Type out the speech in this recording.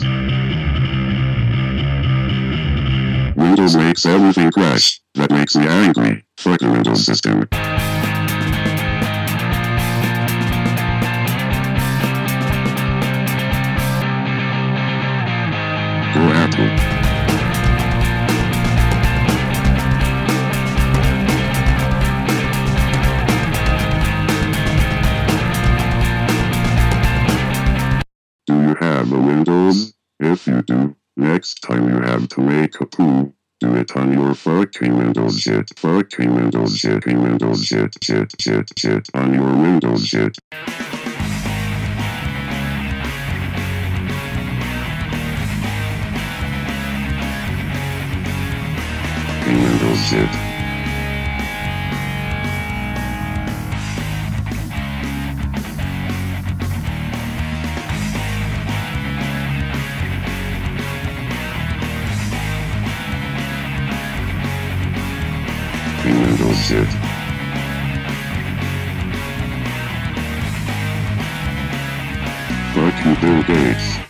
Windows. Windows makes everything crash. That makes me angry. Fuck the Windows system. Go Apple. You have a Windows? If you do, next time you have to make a poo, do it on your fucking Windows shit. Fucking Windows shit. Windows shit. Shit. Shit. Shit. On your Windows shit. Windows shit. Shit. Fuck you, Bill Gates.